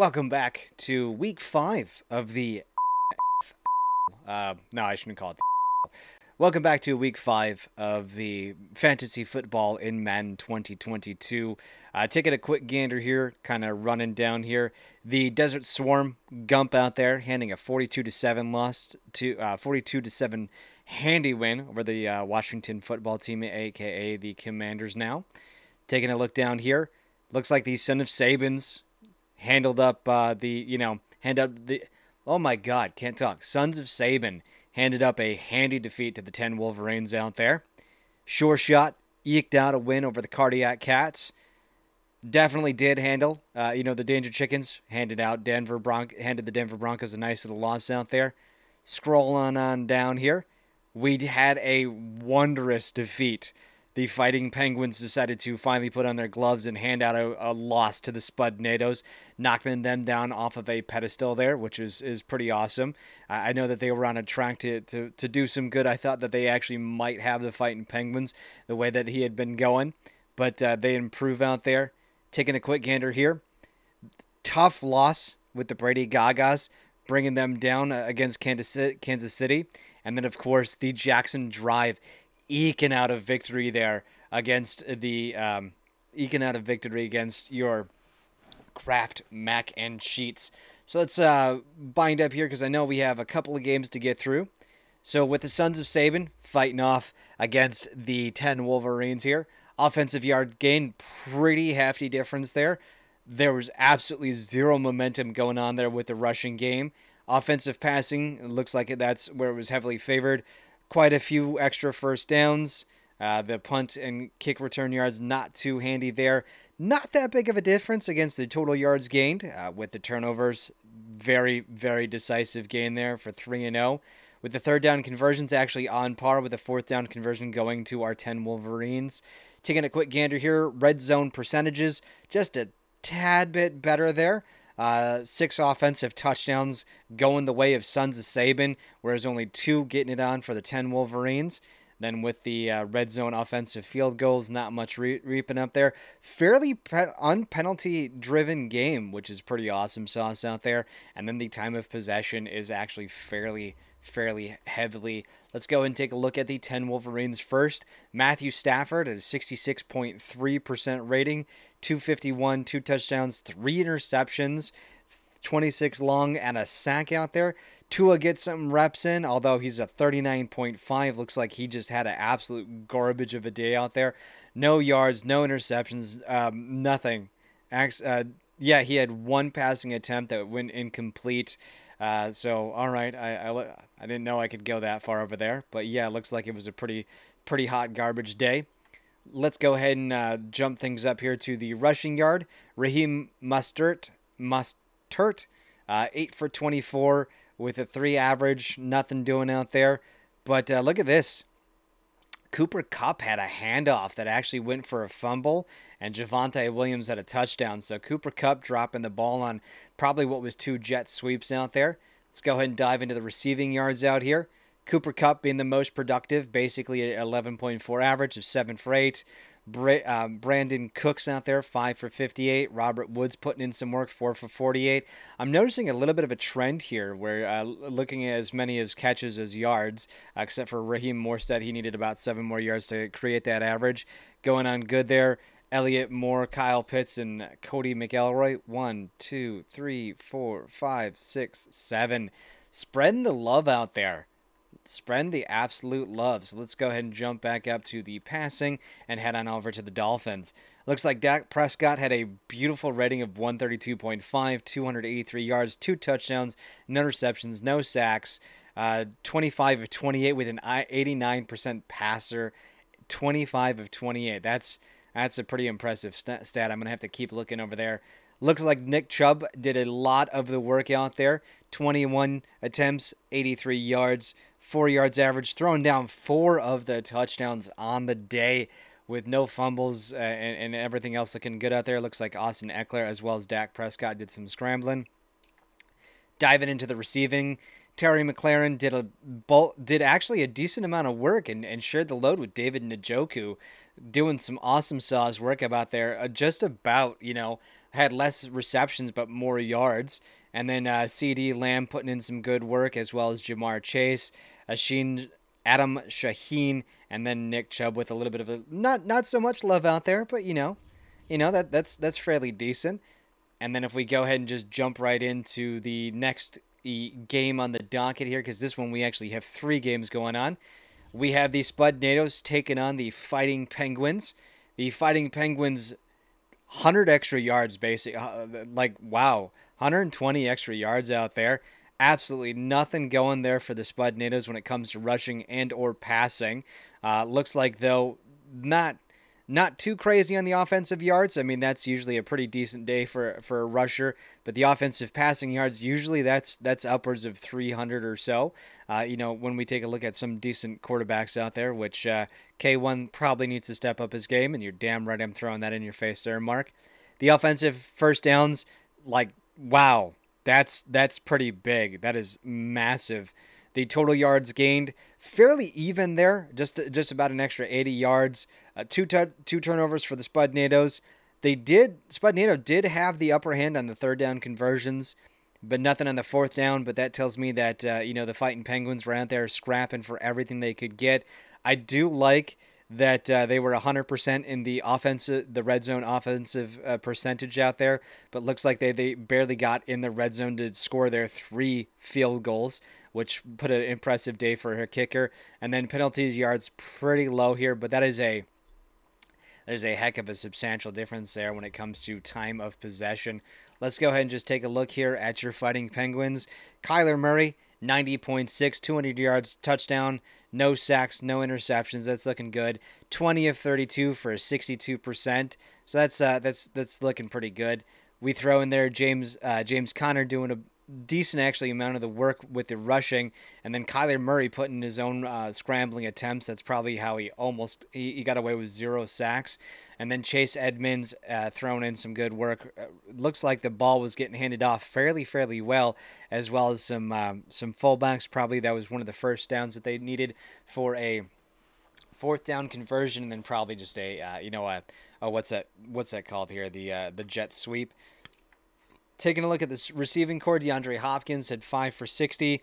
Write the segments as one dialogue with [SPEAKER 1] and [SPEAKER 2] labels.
[SPEAKER 1] Welcome back to week five of the. Uh, no, I shouldn't call it. The Welcome back to week five of the fantasy football in Madden 2022. Uh, taking a quick gander here, kind of running down here. The Desert Swarm Gump out there, handing a 42 to seven loss to uh, 42 to seven handy win over the uh, Washington football team, aka the Commanders. Now, taking a look down here, looks like the son of Sabans handled up uh, the you know hand up the oh my god can't talk sons of Saban handed up a handy defeat to the 10 Wolverines out there. Sure shot eked out a win over the Cardiac Cats. Definitely did handle, uh, you know, the Danger Chickens handed out Denver Bron- handed the Denver Broncos a nice little loss out there. Scroll on on down here. We had a wondrous defeat the Fighting Penguins decided to finally put on their gloves and hand out a, a loss to the Spudnados, knocking them down off of a pedestal there, which is, is pretty awesome. I, I know that they were on a track to, to, to do some good. I thought that they actually might have the Fighting Penguins the way that he had been going, but uh, they improve out there. Taking a quick gander here. Tough loss with the Brady Gagas, bringing them down uh, against Kansas City. And then, of course, the Jackson Drive eking out a victory there against the um, eking out a victory against your Kraft mac and cheats. So let's uh, bind up here because I know we have a couple of games to get through. So with the Sons of Saban fighting off against the 10 Wolverines here, offensive yard gain, pretty hefty difference there. There was absolutely zero momentum going on there with the rushing game. Offensive passing, looks like that's where it was heavily favored quite a few extra first downs. Uh, the punt and kick return yards not too handy there. Not that big of a difference against the total yards gained uh, with the turnovers. Very, very decisive gain there for 3 and 0. With the third down conversions actually on par with the fourth down conversion going to our 10 Wolverines. Taking a quick gander here, red zone percentages just a tad bit better there. Uh, six offensive touchdowns going the way of Sons of Saban, whereas only two getting it on for the 10 Wolverines. Then with the uh, red zone offensive field goals, not much re- reaping up there. Fairly pe- unpenalty driven game, which is pretty awesome sauce out there. And then the time of possession is actually fairly fairly heavily. Let's go and take a look at the 10 Wolverines first. Matthew Stafford at a 66.3% rating, 251, two touchdowns, three interceptions, 26 long, and a sack out there. Tua gets some reps in, although he's a 39.5. Looks like he just had an absolute garbage of a day out there. No yards, no interceptions, um, nothing. Uh, yeah, he had one passing attempt that went incomplete. Uh, so, all right, I, I, I didn't know I could go that far over there, but yeah, it looks like it was a pretty pretty hot garbage day. Let's go ahead and uh, jump things up here to the rushing yard. Raheem Mostert, Mostert, uh, eight for 24 with a three average, nothing doing out there. But uh, look at this. Cooper Kupp had a handoff that actually went for a fumble, and Javonte Williams had a touchdown. So Cooper Kupp dropping the ball on probably what was two jet sweeps out there. Let's go ahead and dive into the receiving yards out here. Cooper Kupp being the most productive, basically at 11.4 average of 7 for 8. Bra- uh, Brandin Cooks out there, 5 for 58. Robert Woods putting in some work, 4 for 48. I'm noticing a little bit of a trend here where uh, looking at as many as catches as yards, uh, except for Raheem Mostert, he needed about 7 more yards to create that average. Going on good there. Elliott Moore, Kyle Pitts, and Cody McElroy. One, two, three, four, five, six, seven. Spreading the love out there spread the absolute love. So let's go ahead and jump back up to the passing and head on over to the Dolphins. Looks like Dak Prescott had a beautiful rating of 132.5, 283 yards, two touchdowns, no interceptions, no sacks, uh, 25 of 28 with an 89% passer, 25 of 28. That's that's a pretty impressive stat. I'm gonna have to keep looking over there. Looks like Nick Chubb did a lot of the work out there. 21 attempts, 83 yards, four yards average, throwing down four of the touchdowns on the day with no fumbles uh, and, and, everything else looking good out there. Looks like Austin Ekeler as well as Dak Prescott did some scrambling. Diving into the receiving, Terry McLaurin did a did actually a decent amount of work and, and shared the load with David Njoku, doing some awesome sauce work about there. Uh, just about you know had less receptions but more yards. And then uh, CeeDee Lamb putting in some good work, as well as Ja'Marr Chase, Asheen, Adam Shaheen, and then Nick Chubb with a little bit of a not not so much love out there, but you know, you know that that's that's fairly decent. And then if we go ahead and just jump right into the next game on the docket here, because this one we actually have three games going on. We have the Spudnados taking on the Fighting Penguins. The Fighting Penguins, 100 extra yards, basically. Uh, like, wow, 120 extra yards out there. Absolutely nothing going there for the Spudnados when it comes to rushing and or passing. Uh, looks like, though, not not too crazy on the offensive yards. I mean, that's usually a pretty decent day for for a rusher. But the offensive passing yards, usually that's that's upwards of 300 or so. Uh, you know, when we take a look at some decent quarterbacks out there, which uh, K1 probably needs to step up his game, and you're damn right I'm throwing that in your face there, Mark. The offensive first downs, like wow, that's that's pretty big. That is massive. The total yards gained fairly even there, just just about an extra 80 yards. Uh, two two turnovers for the Spudnados. They did Spudnado did have the upper hand on the third down conversions, but nothing on the fourth down. But that tells me that uh, you know the fighting Penguins were out there scrapping for everything they could get. I do like that uh, they were 100% in the offensive, the red zone offensive uh, percentage out there, but looks like they, they barely got in the red zone to score their three field goals, which put an impressive day for her kicker. And then penalties yards pretty low here, but that is a that is a heck of a substantial difference there when it comes to time of possession. Let's go ahead and just take a look here at your fighting Penguins. Kyler Murray, 90.6, 200 yards, touchdown, no sacks, no interceptions. That's looking good. 20 of 32 for a 62%. So that's uh, that's that's looking pretty good. We throw in there James uh, James Conner doing a decent actually amount of the work with the rushing, and then Kyler Murray putting his own uh, scrambling attempts. That's probably how he almost he, he, got away with zero sacks. And then Chase Edmonds uh, throwing in some good work. Uh, looks like the ball was getting handed off fairly fairly well, as well as some um, some fullbacks. Probably that was one of the first downs that they needed for a fourth down conversion, and then probably just a uh, you know a, a what's that what's that called here the uh, the jet sweep. Taking a look at this receiving core, DeAndre Hopkins had five for 60.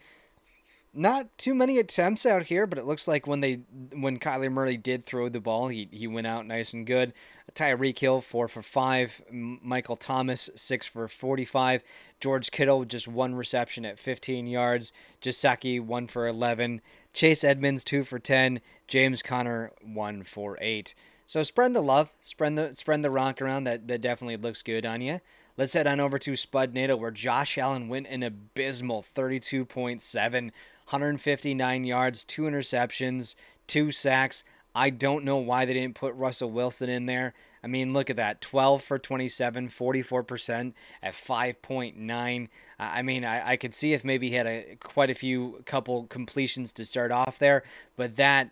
[SPEAKER 1] Not too many attempts out here, but it looks like when they when Kyler Murray did throw the ball, he he went out nice and good. Tyreek Hill four for five, Michael Thomas six for forty five, George Kittle just one reception at fifteen yards, Gesicki one for eleven, Chase Edmonds two for ten, James Conner one for eight. So spread the love, spread the spread the rock around. That that definitely looks good on you. Let's head on over to Spudnado, where Josh Allen went an abysmal 32.7, 159 yards, two interceptions, two sacks. I don't know why they didn't put Russell Wilson in there. I mean, look at that 12 for 27, 44% at 5.9. I mean, I, I could see if maybe he had a quite a few couple completions to start off there, but that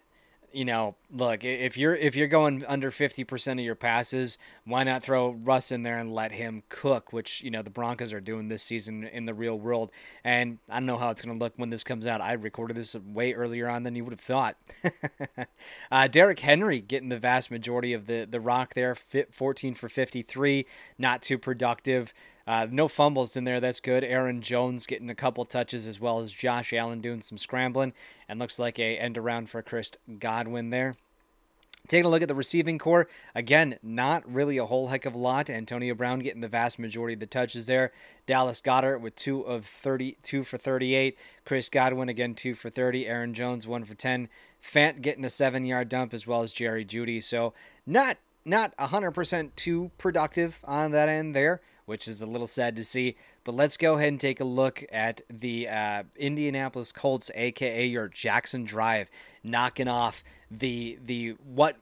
[SPEAKER 1] you know, look, if you're if you're going under 50% of your passes, why not throw Russ in there and let him cook, which, you know, the Broncos are doing this season in the real world. And I don't know how it's going to look when this comes out. I recorded this way earlier on than you would have thought. uh, Derrick Henry getting the vast majority of the the rock there, 14 for 53, not too productive. Uh, no fumbles in there. That's good. Aaron Jones getting a couple touches as well as Josh Allen doing some scrambling. And looks like a end around for Chris Godwin there. Taking a look at the receiving core, again, not really a whole heck of a lot. Antonio Brown getting the vast majority of the touches there. Dallas Goedert with two of 32 for 38. Chris Godwin again two for 30. Aaron Jones one for 10. Fant getting a seven yard dump as well as Jerry Jeudy. So not not 100% too productive on that end there which is a little sad to see. But let's go ahead and take a look at the uh, Indianapolis Colts, aka your Jackson Drive, knocking off the the what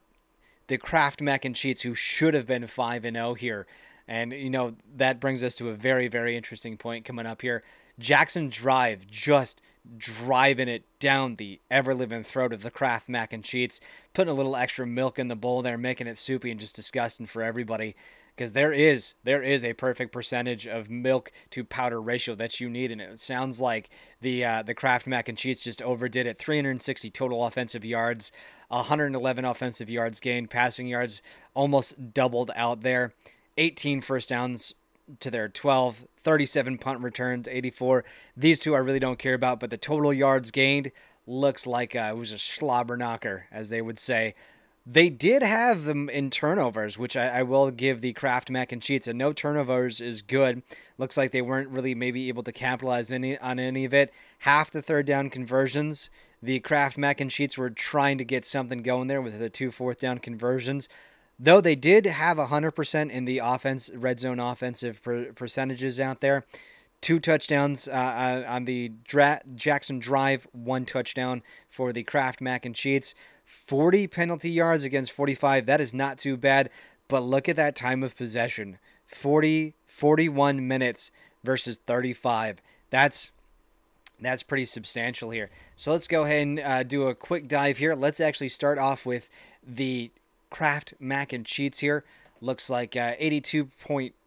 [SPEAKER 1] the Kraft Mac and Cheats, who should have been five and zero oh here. And you know that brings us to a very very interesting point coming up here. Jackson Drive just driving it down the ever living throat of the Kraft Mac and Cheats, putting a little extra milk in the bowl there, making it soupy and just disgusting for everybody because there is there is a perfect percentage of milk to powder ratio that you need, and it sounds like the uh, the Kraft mac and cheese just overdid it. 360 total offensive yards, 111 offensive yards gained, passing yards almost doubled out there. 18 first downs to their 12, 37 punt returns, 84. These two I really don't care about, but the total yards gained looks like uh, it was a slobber knocker, as they would say. They did have them in turnovers, which I, I, will give the Kraft mac and cheese. And no turnovers is good. Looks like they weren't really maybe able to capitalize any on any of it. Half the third down conversions, the Kraft mac and cheese were trying to get something going there with the two fourth down conversions. Though they did have 100% in the offense, red zone offensive per- percentages out there. Two touchdowns uh, uh on the Dra- Jackson Drive, one touchdown for the Kraft Mac and Cheats. 40 penalty yards against 45. That is not too bad. But look at that time of possession 40, 41 minutes versus 35. That's that's pretty substantial here. So let's go ahead and uh, do a quick dive here. Let's actually start off with the Kraft mac and cheats here. Looks like uh,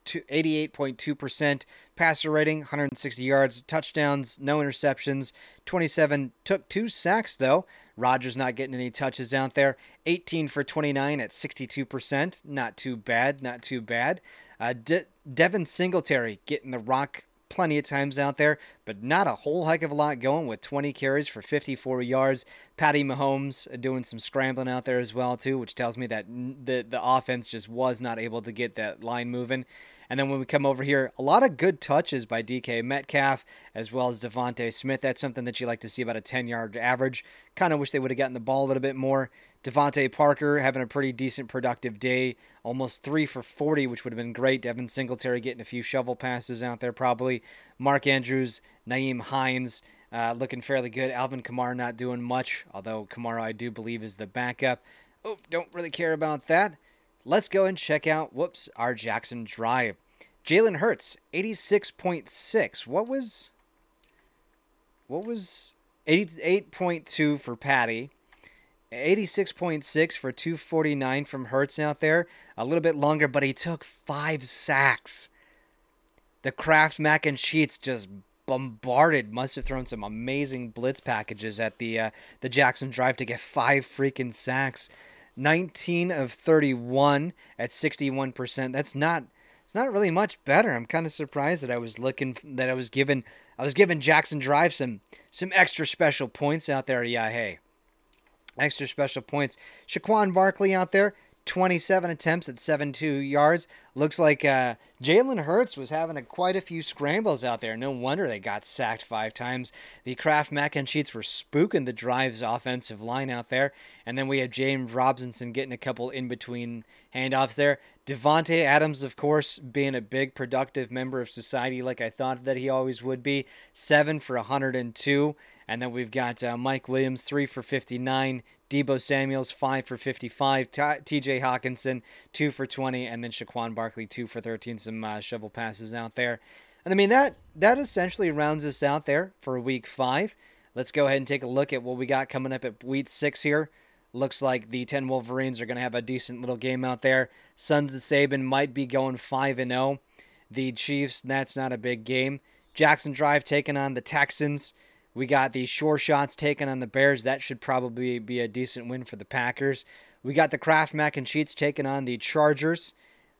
[SPEAKER 1] 88.2% passer rating, 160 yards, touchdowns, no interceptions, 27 took two sacks though. Rodgers not getting any touches out there. 18 for 29 at 62%, not too bad, not too bad. Uh, De- Devin Singletary getting the rock plenty of times out there, but not a whole heck of a lot going with 20 carries for 54 yards. Patty Mahomes doing some scrambling out there as well too, which tells me that the the offense just was not able to get that line moving. And then when we come over here, a lot of good touches by DK Metcalf as well as DeVonta Smith. That's something that you like to see about a 10 yard average. Kind of wish they would have gotten the ball a little bit more. DeVante Parker having a pretty decent productive day, almost three for 40, which would have been great. Devin Singletary getting a few shovel passes out there, probably. Mark Andrews, Nyheim Hines. Uh, looking fairly good. Alvin Kamara not doing much, although Kamara I do believe is the backup. Oh, don't really care about that. Let's go and check out, whoops, our Jackson Drive. Jalen Hurts, 86.6. What was, what was 88.2 for Patty? 86.6 for 249 from Hurts out there. A little bit longer, but he took five sacks. The Kraft mac and cheese just bombarded. Must have thrown some amazing blitz packages at the uh, the Jackson Drive to get five freaking sacks. 19 of 31 at 61%. That's not it's not really much better. I'm kind of surprised that I was looking that I was given I was giving Jackson Drive some some extra special points out there. Yeah, hey. Extra special points. Saquon Barkley out there, 27 attempts at 72 yards. Looks like uh, Jalen Hurts was having a, quite a few scrambles out there. No wonder they got sacked five times. The Kraft mac and cheese were spooking the drive's offensive line out there. And then we had James Robinson getting a couple in between handoffs there. Davante Adams, of course, being a big productive member of society like I thought that he always would be. Seven for 102. And then we've got uh, Mike Williams, three for 59. Deebo Samuels, five for 55. TJ Hockenson two for 20. And then Saquon Barkley, two for 13. Some uh, shovel passes out there. And I mean, that, that essentially rounds us out there for week five. Let's go ahead and take a look at what we got coming up at week six here. Looks like the 10 Wolverines are going to have a decent little game out there. Sons of Saban might be going 5 and 0. The Chiefs, that's not a big game. Jackson Drive taking on the Texans. We got the Sure Shots taken on the Bears. That should probably be a decent win for the Packers. We got the Kraft Mac and Cheats taking on the Chargers.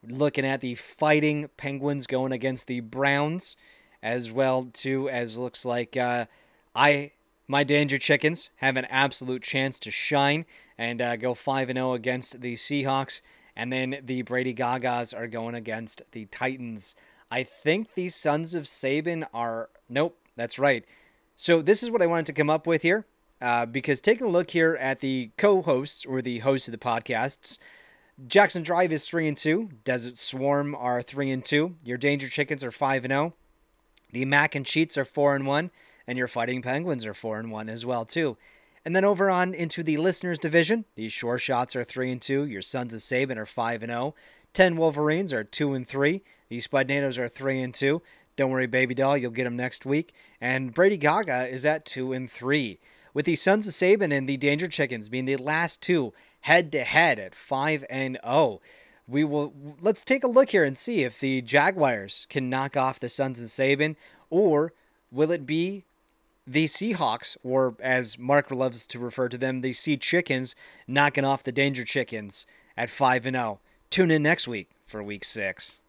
[SPEAKER 1] Looking at the Fighting Penguins going against the Browns, as well too as looks like uh, I my Danger Chickens have an absolute chance to shine and uh, go five and zero oh against the Seahawks, and then the Brady Gagas are going against the Titans. I think the Sons of Saban are nope. That's right. So this is what I wanted to come up with here, uh, because taking a look here at the co-hosts or the hosts of the podcasts, Jackson Drive is three and two. Desert Swarm are three and two. Your Danger Chickens are five and zero. Oh. The Mac and Cheats are four and one, and your Fighting Penguins are four and one as well too. And then over on into the listeners division, the Shore Shots are three and two. Your Sons of Saban are five and zero. Oh. Ten Wolverines are two and three. The Spudnados are three and two. Don't worry, baby doll, you'll get them next week. And Brady Gaga is at two and three, with the Sons of Saban and the Danger Chickens being the last two head to head at five and zero. Oh. We will let's take a look here and see if the Jaguars can knock off the Sons of Saban, or will it be the Seahawks, or as Mark loves to refer to them, the Sea Chickens, knocking off the Danger Chickens at 5 and 0. Tune in next week for week 6.